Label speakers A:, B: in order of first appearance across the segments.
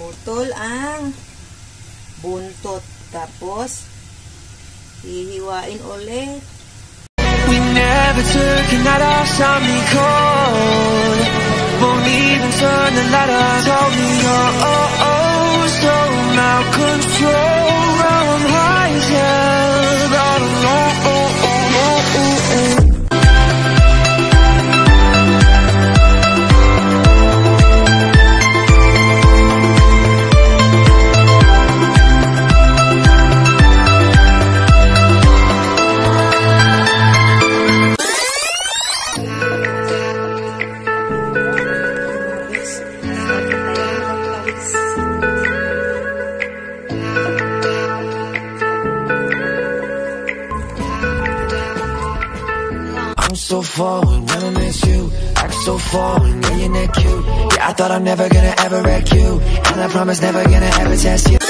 A: Putol ang buntot. Tapos, hihiwain ulit.
B: We never took another off on me cold Won't even turn the light on Told me you're oh, oh, so out control I'm high as so forward when I miss you. Act so forward when you're not cute. Yeah, I thought I'm never gonna ever wreck you. And I promise never gonna ever test you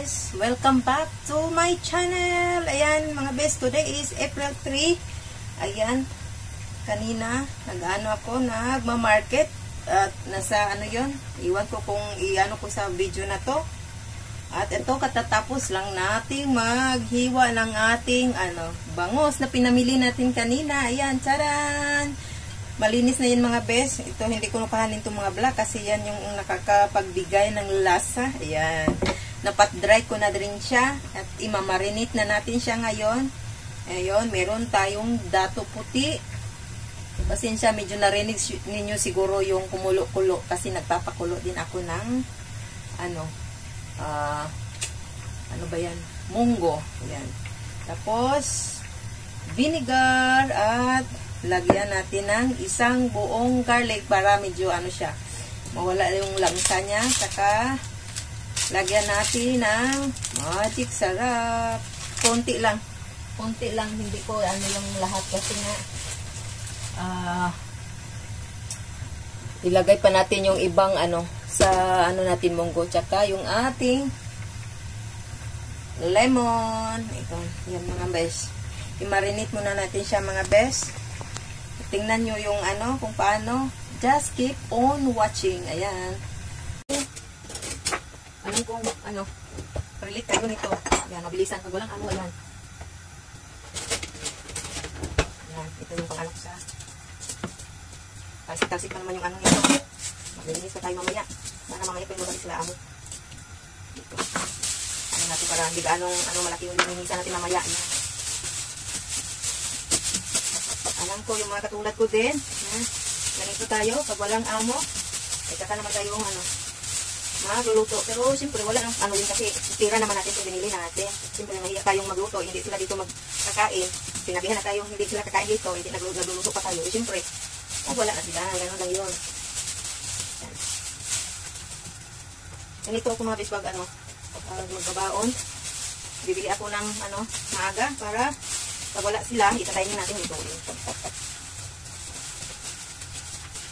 A: bes, welcome back to my channel. Ayan mga bes, today is April 3. Ayan, kanina nag-ano ako, nagma-market at nasa ano yon iwan ko kung i-ano ko sa video na to. At ito katatapos lang nating maghiwa ng ating ano, bangos na pinamili natin kanina. Ayan, charan! Malinis na yan mga bes. Ito hindi ko napahanin itong mga black kasi yan yung nakakapagbigay ng lasa. Ayan. Napat-dry ko na rin siya at imamarinate na natin siya ngayon. Ayun, meron tayong dato puti. Pasensya, medyo narinig ninyo siguro yung kumulo-kulo kasi nagpapakulo din ako ng ano, ah, ano ba yan? Munggo. Ayan. Tapos, vinegar at lagyan natin ng isang buong garlic para medyo ano siya, mawala yung langsa niya. Saka, lagyan natin ng magic sarap. Konti lang. Konti lang. Hindi ko ano yung lahat kasi nga, ah, ilagay pa natin yung ibang ano, sa ano natin munggo. Tsaka yung ating lemon. Ito, yan mga bes. I-marinate muna natin siya mga bes. Tingnan nyo yung ano, kung paano. Just keep on watching. Ayan. Alam kong, ano, relate kayo nito. Ayan, mabilisan. Pag walang ano, ayan. Ayan, ito yung pang-alok sa talsik-talsik pa naman yung ano nito. Maglinis pa tayo mamaya. Sana mamaya pa yung mabalik sila amo. Dito. Ano natin para hindi gaanong ano, malaki yung linisan natin mamaya. Ayan. Alam ko yung mga katulad ko din. Ha? Ganito tayo. Pag walang amo, ay saka naman tayo ano, magluluto. Pero siyempre wala nang ano din kasi tira naman natin kung binili natin. Siyempre nahiya tayong magluto. Hindi sila dito magkakain. Sinabihan na tayo hindi sila kakain dito. Hindi naglu- nagluluto pa tayo. Siyempre, oh, wala na sila. Ganun lang yun. Yan. Ganito ako mga biswag ano, pag magbabaon. Bibili ako ng ano, maaga para pag wala sila, itatayin natin ito.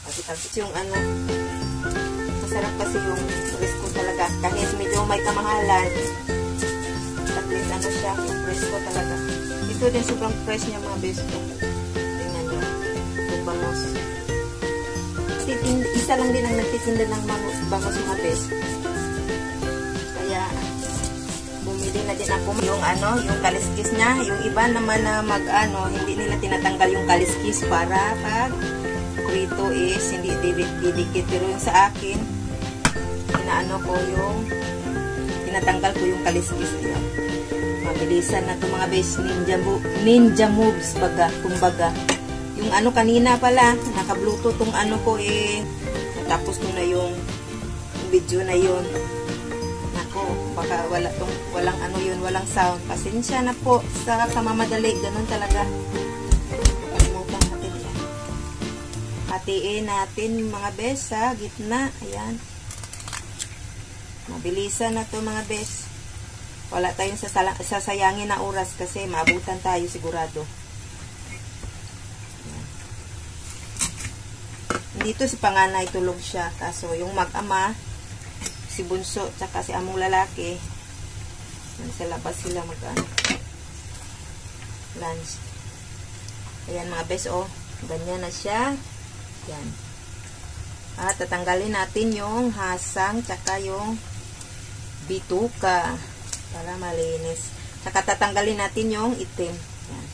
A: Kasi tapos yung ano, masarap kasi yung presko talaga. Kahit medyo may kamahalan, at least ano siya, yung presko talaga. Ito din sobrang fresh niya mga besto. Tingnan nyo, yung bangos. Titin, isa lang din ang nagtitinda ng bangos, bangos mga besto. Kaya, bumili na din ako yung ano, yung kaliskis niya. Yung iba naman na mag ano, hindi nila tinatanggal yung kaliskis para pag prito is hindi didikit. Pero yung sa akin, inaano ko yung tinatanggal ko yung kaliskis niya. Mabilisan na to mga bes ninja, ninja moves baga, kumbaga. Yung ano kanina pala, naka-bluetooth tong ano ko eh. Natapos ko na yung video na yun. Nako, baka wala tong, walang ano yun, walang sound. Pasensya na po sa kamamadali. Ganun talaga. Kalimutan natin yan. Hatiin natin mga bes sa gitna. Ayan. Mabilisan na to mga bes. Wala tayong sasayangin na oras kasi maabutan tayo sigurado. Dito si panganay tulog siya. Kaso yung mag-ama, si Bunso, tsaka si among lalaki, sa labas sila mag ano, lunch. Ayan mga bes, oh. Ganyan na siya. Yan. At tatanggalin natin yung hasang tsaka yung bituka para malinis. Tsaka tatanggalin natin yung itim. Yan.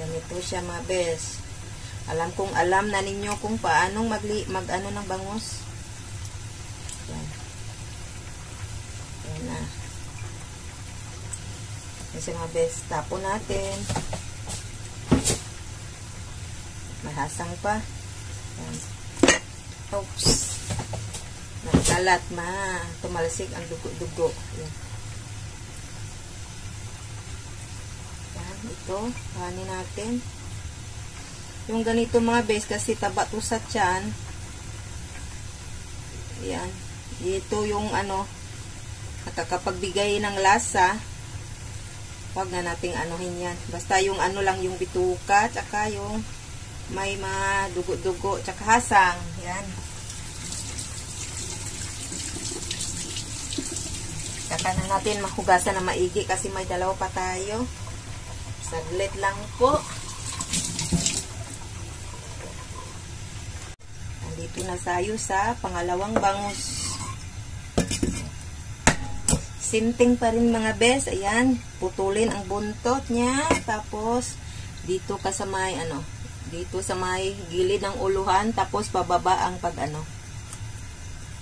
A: Ganito siya mga bes. Alam kong alam na ninyo kung paanong magli, mag ano ng bangus. Yan. Yan na. Kasi mga bes, tapo natin. Mahasang pa. Yan. Oops. Nagkalat ma. Tumalsik ang dugo-dugo. Yan. Ito. Hanin natin. Yung ganito mga bes kasi taba to sa tiyan. Yan. Ito yung ano nakakapagbigay ng lasa. Huwag na nating anuhin yan. Basta yung ano lang yung bituka tsaka yung may mga dugo-dugo, tsaka hasang. Yan. Tsaka na natin mahugasan na maigi kasi may dalawa pa tayo. Saglit lang po. Nandito na tayo sa pangalawang bangus. Simting pa rin mga bes. Ayan, putulin ang buntot niya. Tapos, dito ka sa may ano, dito sa may gilid ng uluhan tapos pababa ang pag ano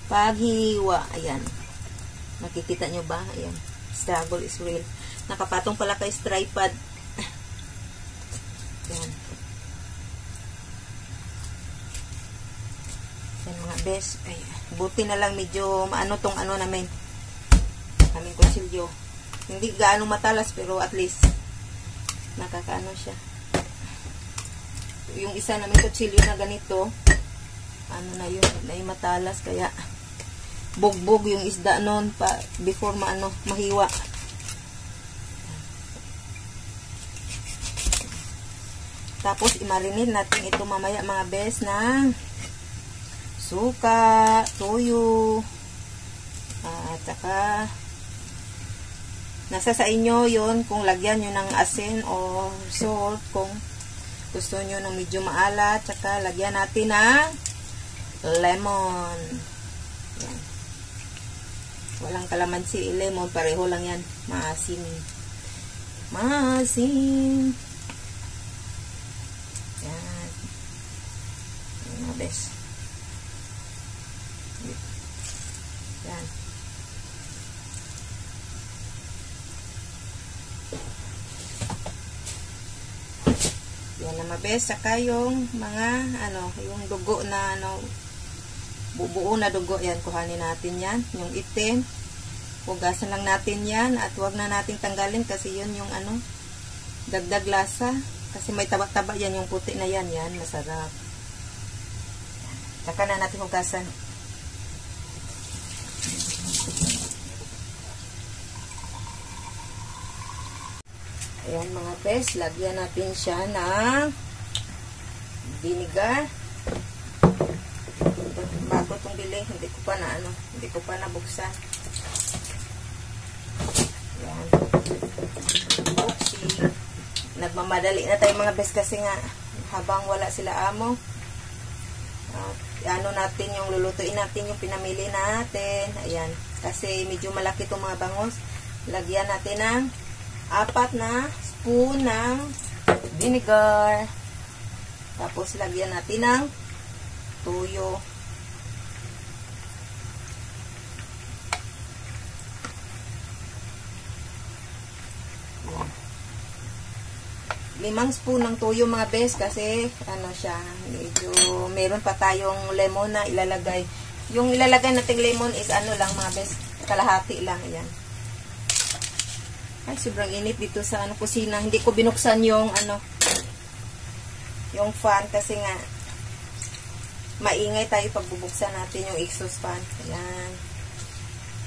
A: paghiwa ayan makikita nyo ba? Ayan. Struggle is real. Nakapatong pala kay tripod ayan. Ayan mga best ay, buti na lang medyo ano tong ano namin. Kaming kutsilyo hindi gaano matalas pero at least nakakaano siya. Yung isa namin kutsilyo na ganito, ano na yun, na matalas, kaya bugbog yung isda noon pa, before maano, mahiwa. Tapos, imarinate natin ito mamaya mga bes na suka, toyo, at saka nasa sa inyo yon kung lagyan nyo ng asin o salt, kung gusto nyo ng medyo maalat, tsaka lagyan natin ng lemon. Walang kalamansi, lemon, pareho lang yan. Maasim. Maasim. Yan. Yan best. Yan. Yan na mabes. Saka yung mga, ano, yung dugo na, ano, bubuo na dugo. Yan, kuhanin natin yan. Yung itim. Hugasan lang natin yan. At huwag na natin tanggalin kasi yun yung, ano, dagdag lasa. Kasi may taba-taba yan. Yung puti na yan. Yan, masarap. Saka na natin hugasan. Ayan mga pes, lagyan natin siya ng vinegar. Bago itong bili, hindi ko pa na ano, hindi ko pa nabuksan. Ayan. Oopsie. Nagmamadali na tayo mga bes kasi nga habang wala sila amo. Uh, ano natin yung lulutuin natin yung pinamili natin. Ayan. Kasi medyo malaki itong mga bangus. Lagyan natin ng apat na spoon ng vinegar. Tapos, lagyan natin ng tuyo. Limang spoon ng tuyo mga bes kasi ano siya, medyo meron pa tayong lemon na ilalagay. Yung ilalagay nating lemon is ano lang mga bes, kalahati lang yan. Ay, sobrang init dito sa ano, kusina. Hindi ko binuksan yung ano, yung fan kasi nga maingay tayo pag bubuksan natin yung exhaust fan. Ayan.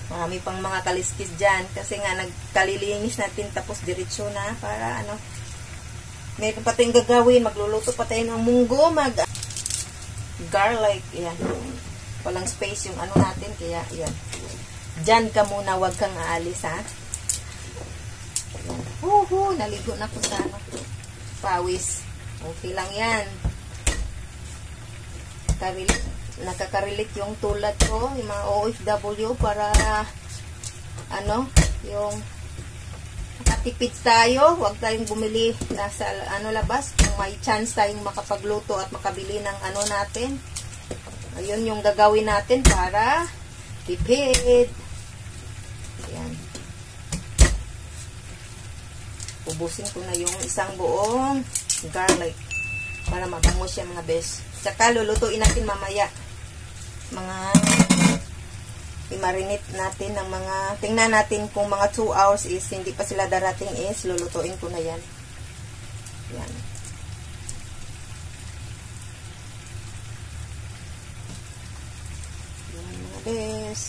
A: Marami pang mga kaliskis dyan kasi nga nagkalilinis natin tapos diretsyo na para ano Meron pa tayong gagawin. Magluluto pa tayo ng munggo. Mag garlic. Ayan. Walang space yung ano natin. Kaya, ayan. Diyan ka muna. Huwag kang aalis, ha? Uhu, naligo na po sa ano. Pawis. Okay lang yan. Karil nakaka-relate yung tulad ko, yung mga OFW para ano, yung makatipid tayo, huwag tayong bumili nasa ano labas, kung may chance tayong makapagluto at makabili ng ano natin. Ayun yung gagawin natin para tipid. Ayan. Ubusin ko na yung isang buong garlic para mabango siya mga bes. Tsaka lulutuin natin mamaya mga i-marinate natin ng mga tingnan natin kung mga 2 hours is hindi pa sila darating is lulutuin ko na yan. Yan. Yan mga bes.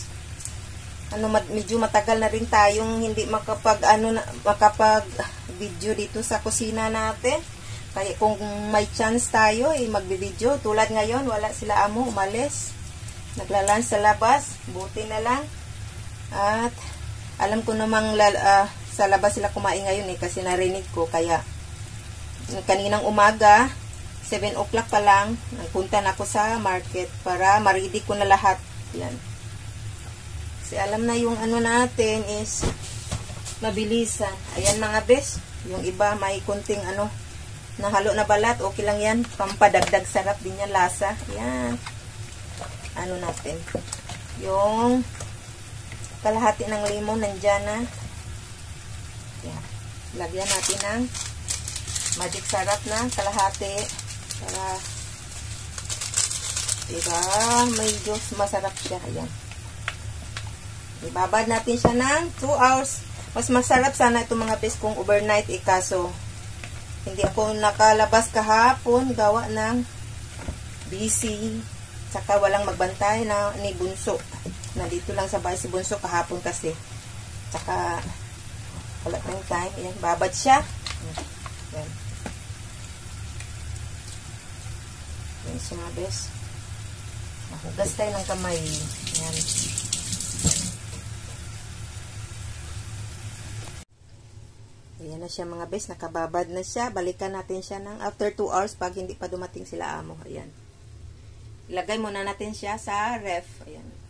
A: Ano, medyo matagal na rin tayong hindi makapag, ano, makapag video dito sa kusina natin. Kaya kung may chance tayo, eh, magbe-video. Tulad ngayon, wala sila amo, umalis. Naglalans sa labas. Buti na lang. At, alam ko namang lal, uh, sa labas sila kumain ngayon eh, kasi narinig ko. Kaya, kaninang umaga, 7 o'clock pa lang, nagpunta na ako sa market para maridig ko na lahat. Yan. Kasi alam na yung ano natin is mabilisan. Ayan mga bes. Yung iba may kunting ano, nahalo na balat. Okay lang yan. Pampadagdag sarap din yan lasa. Yan. Ano natin. Yung kalahati ng limon nandyan na. Yan. Lagyan natin ng magic sarap na kalahati. Para diba medyo masarap siya. Ayan. Ibabad natin siya ng 2 hours. Mas masarap sana itong mga bes kung overnight eh, kaso hindi ako nakalabas kahapon gawa ng busy. Tsaka walang magbantay na ni Bunso. Nandito lang sa bahay si Bunso kahapon kasi. Tsaka wala tayong time. Ayan, babad siya. Ayan. Ayan siya mga bes. Mahugas tayo ng kamay. Ayan. Ayan na siya mga bes, nakababad na siya. Balikan natin siya ng after 2 hours pag hindi pa dumating sila amo. Ayan. Ilagay muna natin siya sa ref. Ayan.